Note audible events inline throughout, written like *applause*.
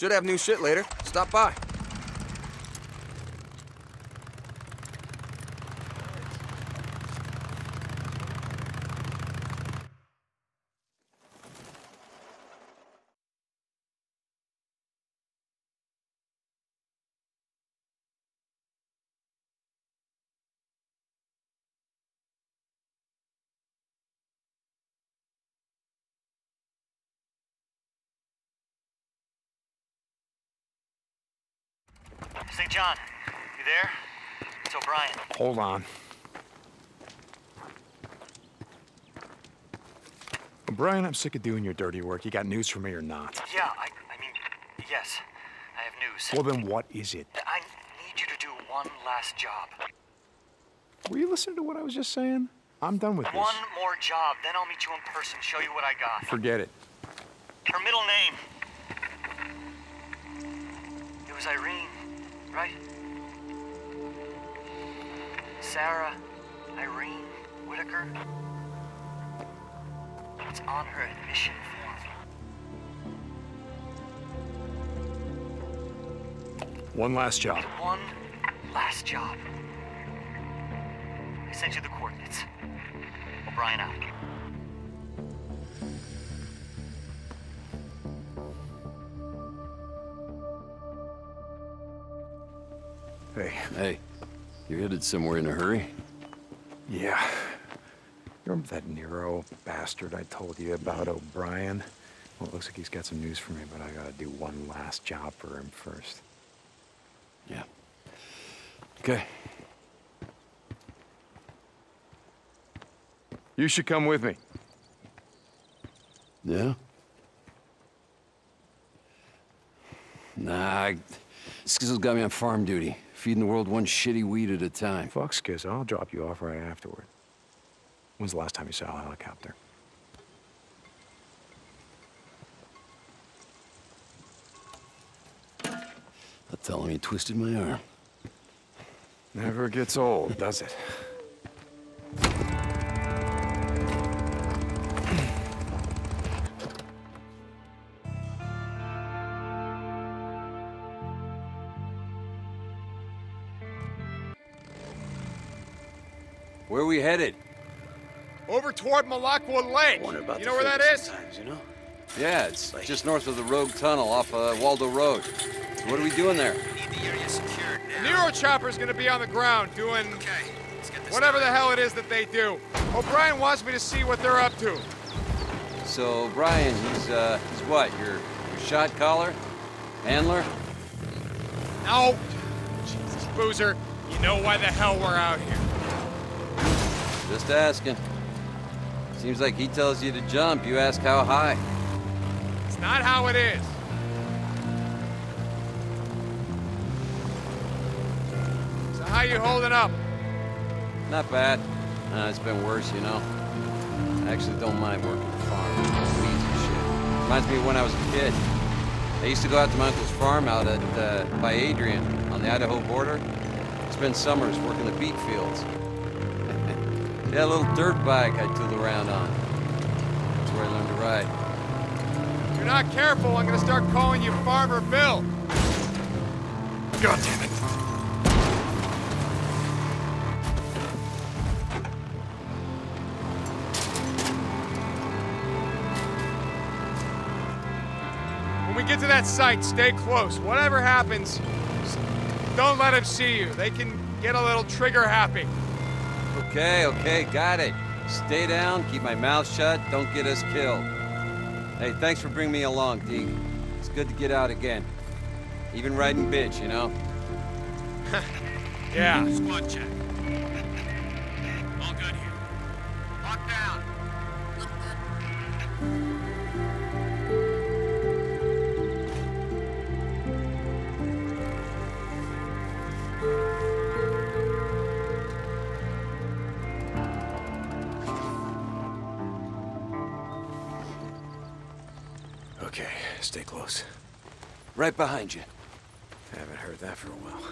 Should have new shit later. Stop by. St. John, you there? It's O'Brien. Hold on. Brian, I'm sick of doing your dirty work. You got news for me or not? Yeah, I, I mean, yes, I have news. Well, then what is it? I need you to do one last job. Were you listening to what I was just saying? I'm done with this. One more job, then I'll meet you in person, show you what I got. Forget it. Her middle name. It was Irene, right? Sarah Irene Whitaker. It's on her admission form. One last job. One last job. I sent you the coordinates. O'Brien out. Hey. Hey, you're headed somewhere in a hurry? Yeah. You remember that Nero bastard I told you about, O'Brien? Well, it looks like he's got some news for me, but I gotta do one last job for him first. Yeah. Okay. You should come with me. Yeah? Nah, I... Skizzo's got me on farm duty, feeding the world one shitty weed at a time. Fuck Skiz, I'll drop you off right afterward. When's the last time you saw a helicopter? I'll tell him you twisted my arm. Never gets old, does it? Where are we headed? Over toward Malakwa Lake. Wonder about you know where that is? sometimes, you know? Yeah, it's just north of the Rogue Tunnel off uh, Waldo Road. So what are we doing there? Need the area secured Nero chopper's gonna be on the ground doing Okay, let's whatever the hell it is that they do. O'Brien wants me to see what they're up to. So, O'Brien, he's, uh, he's what? Your, your shot caller? Handler? No. Jesus, Boozer. You know why the hell we're out here. Just asking. Seems like he tells you to jump, you ask how high. It's not how it is. So how you holding up? Not bad. Uh, it's been worse, you know. I actually don't mind working the farm. Weeds and shit. Reminds me of when I was a kid. I used to go out to my uncle's farm out at uh, by Adrian on the Idaho border. Spend summers working the beet fields. He had a little dirt bike I tooled around on. That's where I learned to ride. If you're not careful, I'm gonna start calling you Farmer Bill. God damn it. When we get to that site, stay close. Whatever happens, don't let them see you. They can get a little trigger happy. Okay, okay, got it. Stay down, keep my mouth shut, don't get us killed. Hey, thanks for bringing me along, Deke. It's good to get out again. Even riding bitch, you know? *laughs* Yeah. Squad check. All good here. Lock down. Right behind you. I haven't heard that for a while.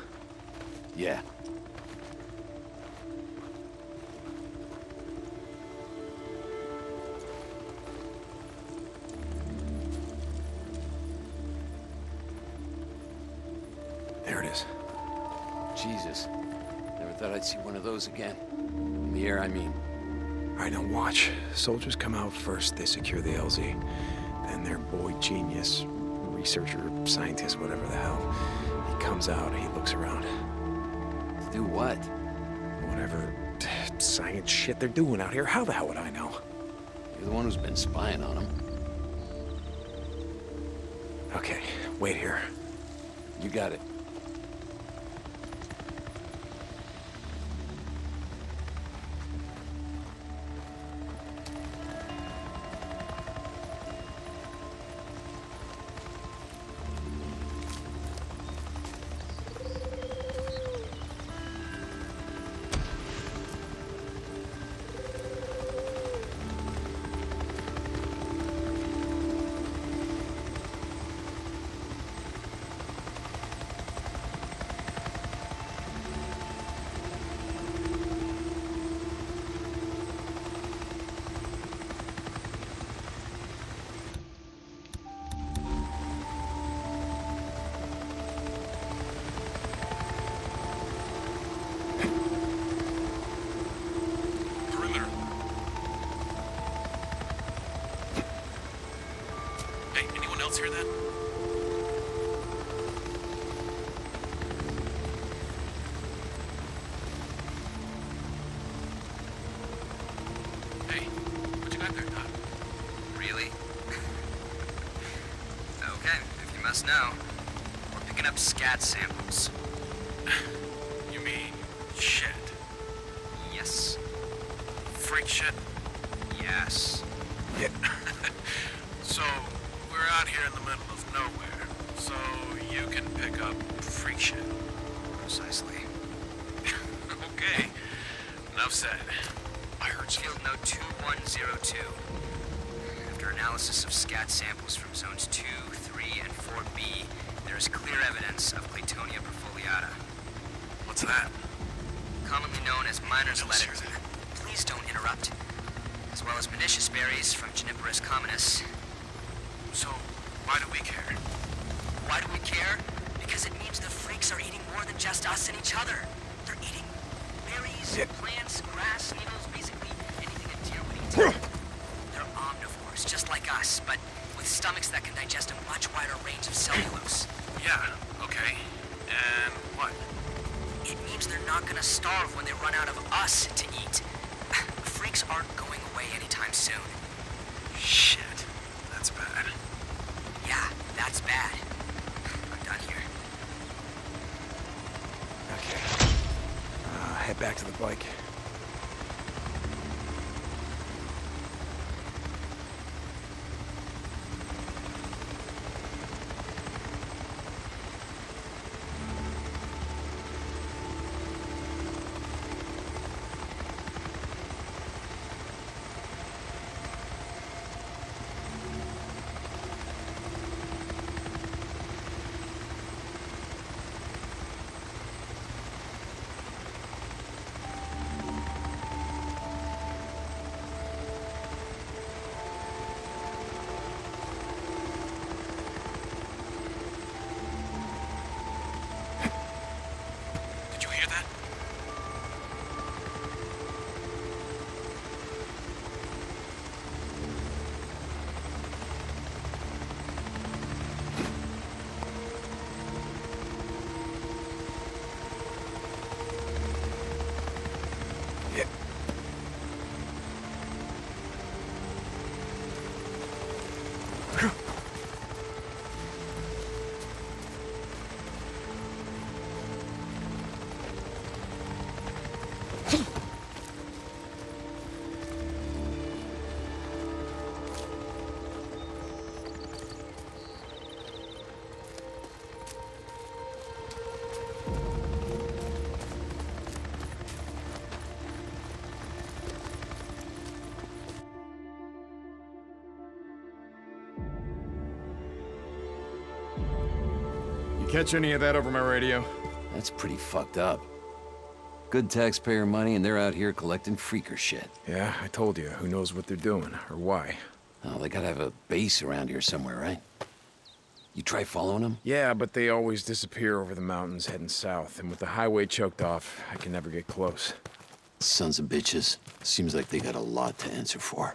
Yeah. There it is. Jesus. Never thought I'd see one of those again. In the air, I mean. All right, now watch. Soldiers come out first, they secure the LZ. Then their boy genius researcher, scientist, whatever the hell, he comes out, he looks around. To do what? Whatever *sighs* science shit they're doing out here, how the hell would I know? You're the one who's been spying on them. Okay, wait here. You got it. Must know, we're picking up scat samples. *laughs* You mean shit? Yes. Freak shit? Yes. *laughs* So, we're out here in the middle of nowhere, so you can pick up freak shit. Precisely. *laughs* okay, enough said. I heard. Field note 2102. After analysis of scat samples from zones 2, 3, and 4B, there is clear evidence of Claytonia perfoliata, What's that? commonly known as miner's Let's lettuce. hear that. Please don't interrupt. As well as pernicious berries from Juniperus communis. So, why do we care? Why do we care? Because it means the freaks are eating more than just us and each other. They're eating berries, Yep. plants, grass, needles, basically anything a deer would eat. They're omnivores, just like us, but stomachs that can digest a much wider range of cellulose. Yeah, okay. And what? It means they're not gonna starve when they run out of us to eat. *sighs* Freaks aren't going away anytime soon. Shit. That's bad. Yeah, that's bad. *sighs* I'm done here. Okay. Uh, head back to the bike. Catch any of that over my radio? That's pretty fucked up. Good taxpayer money, and they're out here collecting freaker shit. Yeah, I told you. Who knows what they're doing or why? Oh, they gotta have a base around here somewhere, right? You try following them? Yeah, but they always disappear over the mountains heading south, and with the highway choked off, I can never get close. Sons of bitches. Seems like they got a lot to answer for.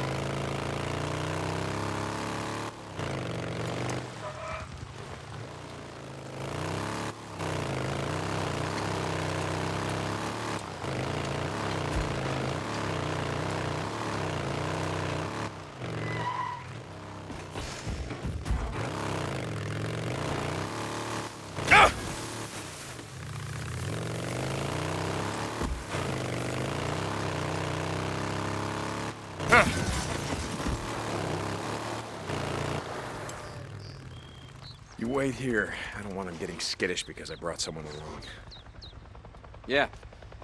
You wait here. I don't want him getting skittish because I brought someone along. Yeah,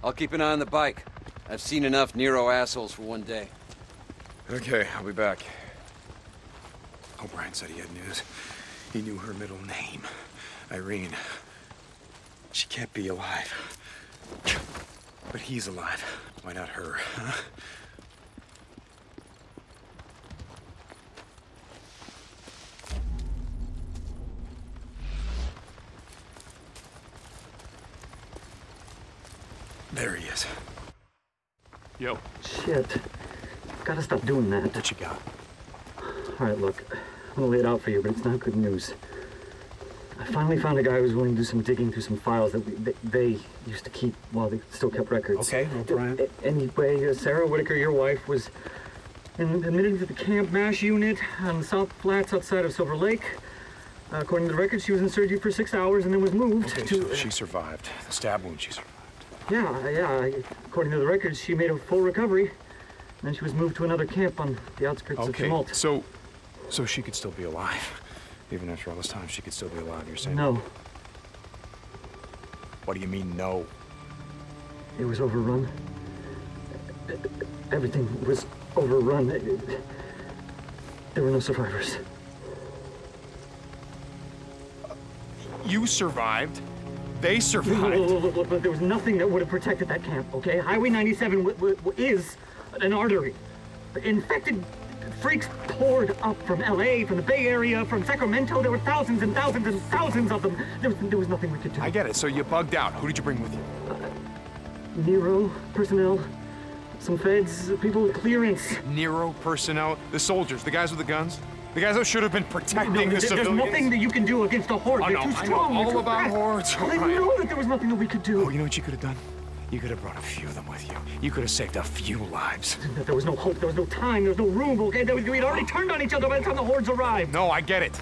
I'll keep an eye on the bike. I've seen enough Nero assholes for one day. Okay, I'll be back. O'Brien said he had news. He knew her middle name. Irene. She can't be alive. But he's alive. Why not her, huh? There he is. Yo, Shit. Gotta stop doing that. what you got? All right, look. I'm gonna lay it out for you, but it's not good news. I finally found a guy who was willing to do some digging through some files that we, they, they used to keep while they still kept records. Okay, O'Brien. A- Anyway, uh, Sarah Whitaker, your wife, was in, admitted to the Camp MASH unit on the South Flats outside of Silver Lake. Uh, according to the records, she was in surgery for six hours and then was moved Okay, to. so she survived. The stab wound she survived. Yeah, yeah. According to the records, she made a full recovery. And then she was moved to another camp on the outskirts of Okay, Tumalo. so, so she could still be alive. Even after all this time, she could still be alive, you're saying? No, What do you mean, no? it was overrun. Everything was overrun. There were no survivors. You survived. They survived. look, look, look, look, there was nothing that would have protected that camp, okay? Highway 97 w- w- w- is an artery. Infected freaks poured up from LA, from the Bay Area, from Sacramento. There were thousands and thousands and thousands of them. There was, there was nothing we could do. I get it. So you bugged out. Who did you bring with you? Uh, Nero personnel, some feds, people with clearance. Nero personnel, the soldiers, the guys with the guns, the guys that should have been protecting No, the there- there's nothing that you can do against a horde. Oh, They're no, too I know strong. All about fast. hordes, I O'Brien. know that there was nothing that we could do. Oh, you know what you could have done? You could have brought a few of them with you. You could have saved a few lives. There was no hope. There was no time. There was no room. Okay, There we'd already turned on each other by the time the hordes arrived. No, I get it.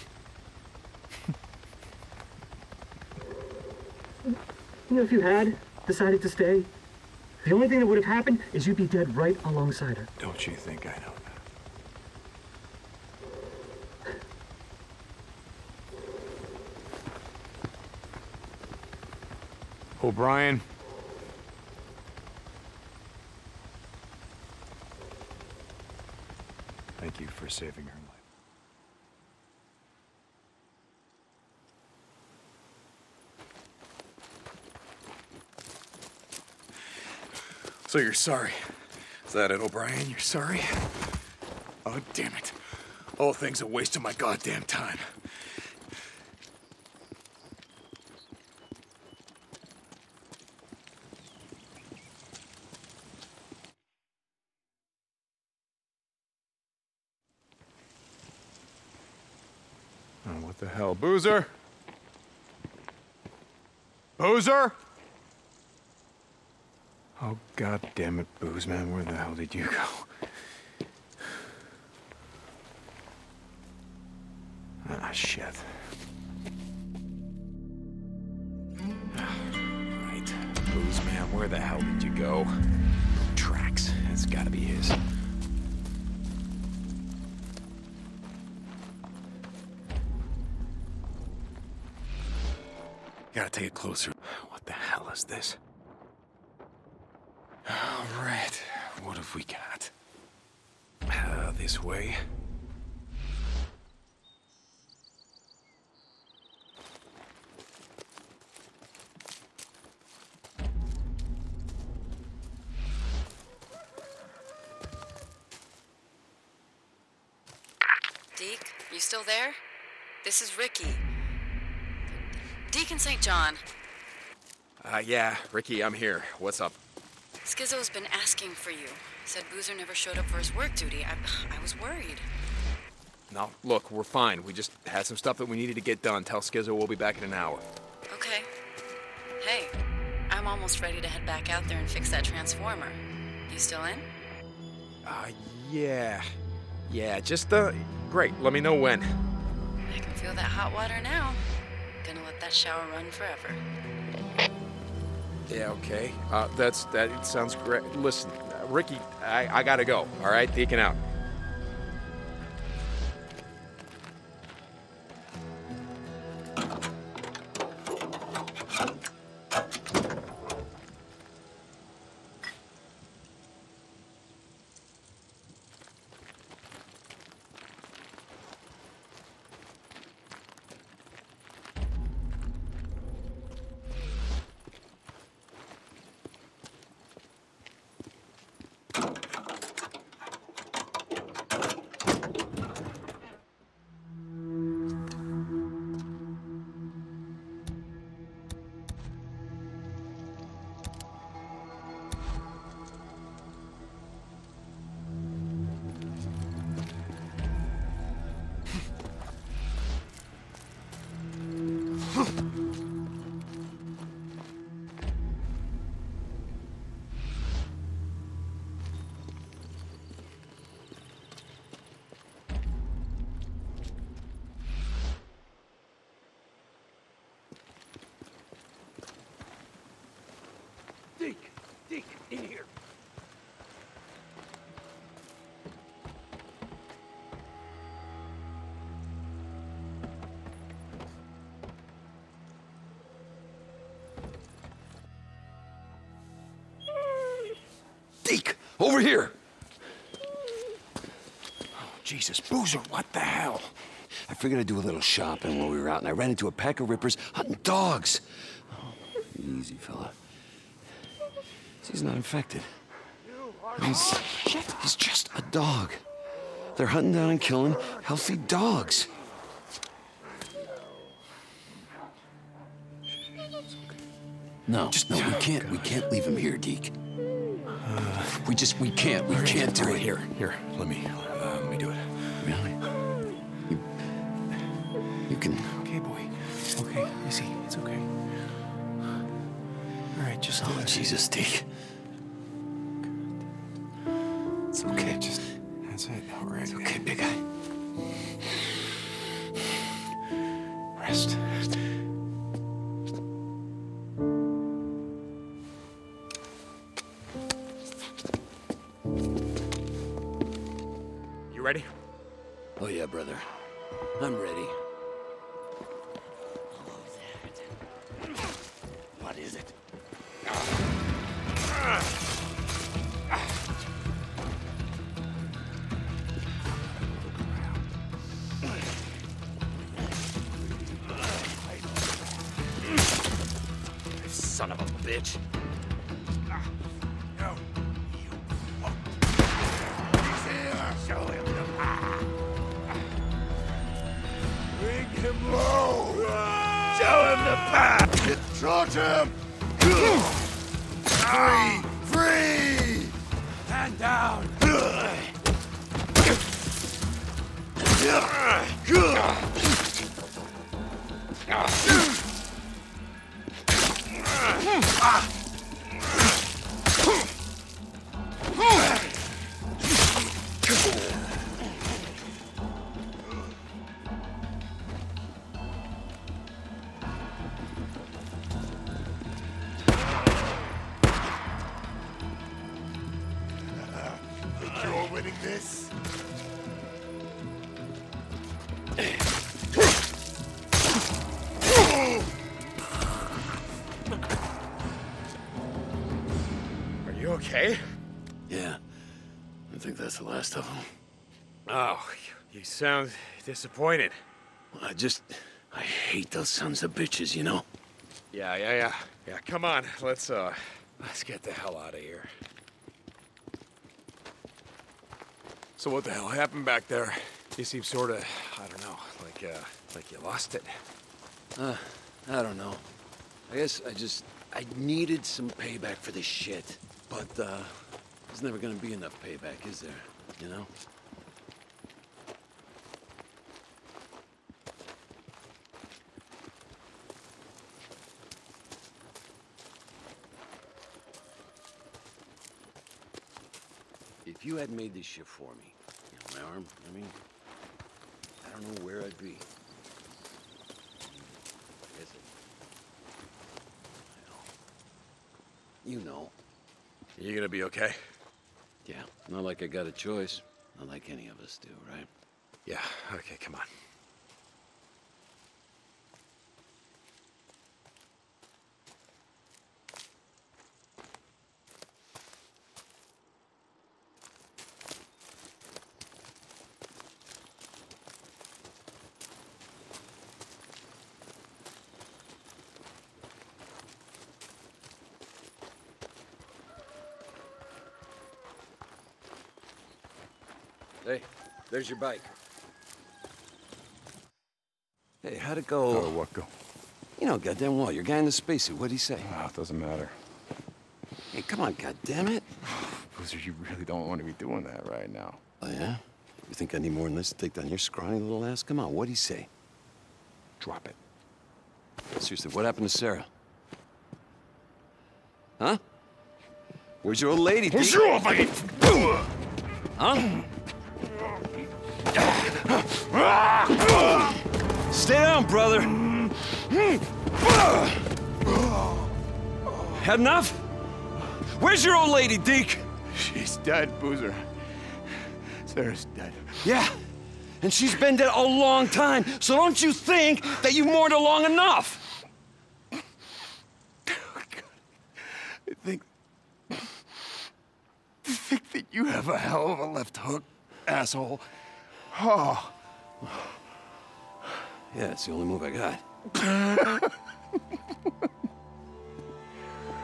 You know, if you had decided to stay, the only thing that would have happened is you'd be dead right alongside her. Don't you think I know that? O'Brien. Thank you for saving her life. So you're sorry. Is that it, O'Brien? You're sorry? Oh, damn it. Whole thing's a waste of my goddamn time. Oh, what the hell? Boozer? Boozer? Oh, god damn it, Booze Man, where the hell did you go? Ah, shit. Right. Booze man, where the hell did you go? Tracks. It's gotta be his. Gotta take it closer. What the hell is this? All right. What have we got? Uh, this way. Deke, you still there? This is Ricky. Deacon St. John. Uh, yeah, Ricky, I'm here. What's up? Skizzo's been asking for you. Said Boozer never showed up for his work duty. I, I was worried. No, look, we're fine. We just had some stuff that we needed to get done. Tell Skizzo we'll be back in an hour. Okay. Hey, I'm almost ready to head back out there and fix that transformer. You still in? Uh, yeah. Yeah, just, uh, great. Let me know when. I can feel that hot water now. Gonna let that shower run forever. Yeah, okay. Uh, that's, that sounds great. Listen, Ricky, I, I gotta go, all right? Deacon out. In here! Deke, over here! Oh, Jesus, Boozer, what the hell? I figured I'd do a little shopping while we were out, and I ran into a pack of rippers hunting dogs. Oh, easy, fella. He's not infected. He's, he's just a dog. They're hunting down and killing healthy dogs. No, just no, we can't. We can't leave him here, Deke. we just, we can't. We can't do it. Here, here, let me, uh, let me do it. Really? You, you can. Okay, boy. Okay, easy. It's okay. All right, just Oh, Jesus, Deke. It's okay, big guy. Rest. You ready? Oh, yeah, brother. I'm ready. Slow! Show him the path! Charge him! Free! Free! Hand down! Think Yeah. I think that's the last of them. Oh, you sound disappointed. I just... I hate those sons of bitches, you know? Yeah, yeah, yeah. Yeah, come on. Let's, uh, let's get the hell out of here. So what the hell happened back there? You seem sort of, I don't know, like, uh, like you lost it. Uh, I don't know. I guess I just... I needed some payback for this shit. But, uh, there's never gonna be enough payback, is there? You know? If you had made this shit for me, you know, my arm, I mean, I don't know where I'd be. You know. You gonna be okay? Yeah, not like I got a choice. Not like any of us do, right? Yeah, okay, come on. Hey, there's your bike. Hey, how'd it go? Oh, what go? You know, goddamn well, your guy in the spacesuit, what'd he say? Oh, it doesn't matter. Hey, come on, goddamn it! *sighs* Boozer, you really don't want to be doing that right now. Oh, yeah? You think I need more than this to take down your scrawny little ass? Come on, what'd he say? Drop it. Seriously, what happened to Sarah? Huh? Where's your old lady, Where's your old lady? Huh? Stay down, brother. Had enough? Where's your old lady, Deke? She's dead, Boozer. Sarah's dead. Yeah, and she's been dead a long time, so don't you think that you mourned her long enough? I think. I think that you have a hell of a left hook, asshole. Oh. Yeah, it's the only move I got. *laughs*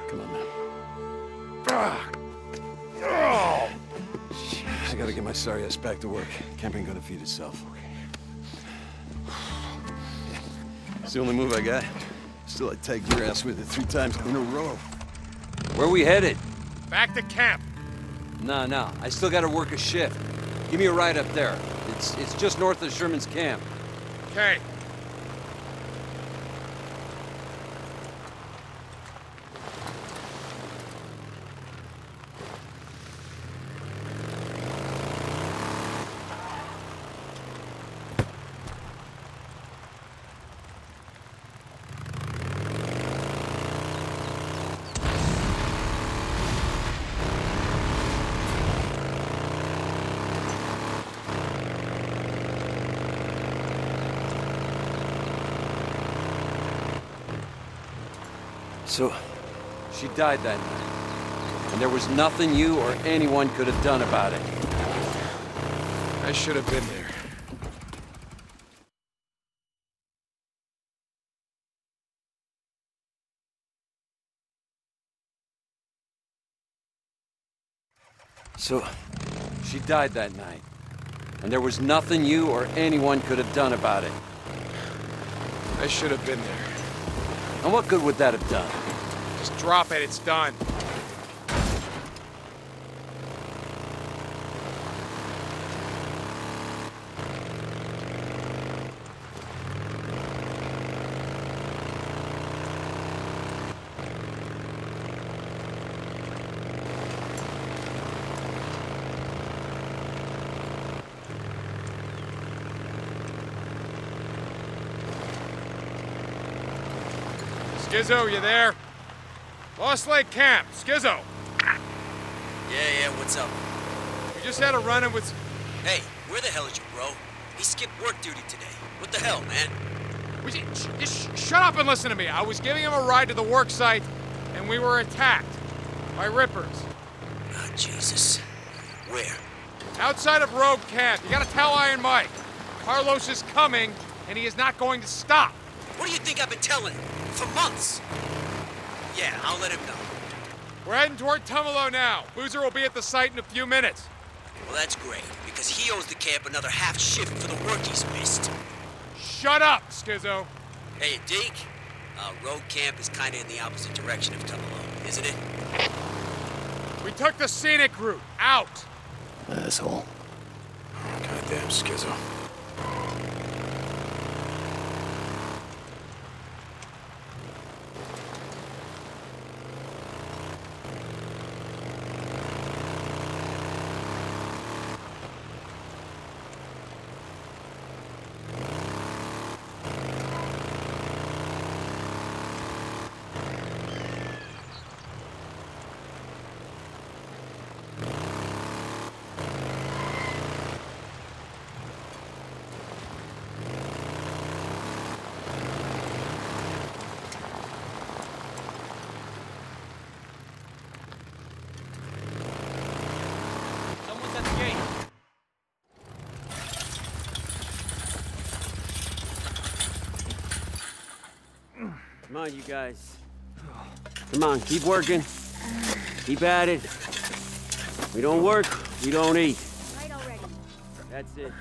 Come on, man. Oh. I gotta get my sorry ass back to work. Camping gonna feed itself. *sighs* It's the only move I got. Still, I tagged your ass with it three times in a row. Where we headed? Back to camp. No, no. I still gotta work a shift. Give me a ride up there. It's it's just north of Sherman's camp. Okay. So, She died that night. And there was nothing you or anyone could have done about it. I should have been there. so, She died that night. And there was nothing you or anyone could have done about it. I should have been there. And what good would that have done? Just drop it, it's done. Skizzo, you there? Lost Lake Camp, Skizzo. Yeah, yeah, what's up? We just had a run-in with... Hey, where the hell is your bro? He skipped work duty today. What the hell, man? We, just shut up and listen to me. I was giving him a ride to the work site, and we were attacked by Rippers. Oh, Jesus. Where? Outside of Rogue Camp. You gotta tell Iron Mike. Carlos is coming, and he is not going to stop. What do you think I've been telling him? For months. Yeah, I'll let him know. We're heading toward Tumalo now. Boozer will be at the site in a few minutes. Well, that's great, because he owes the camp another half shift for the work he's missed. Shut up, Skizzo. Hey, Deke. Uh, Rogue Camp is kinda in the opposite direction of Tumalo, isn't it? We took the scenic route. Out. Asshole. Goddamn Skizzo. Someone's at the gate. Come on, you guys. Come on, keep working. Keep at it. We don't work, we don't eat. Right already. That's it.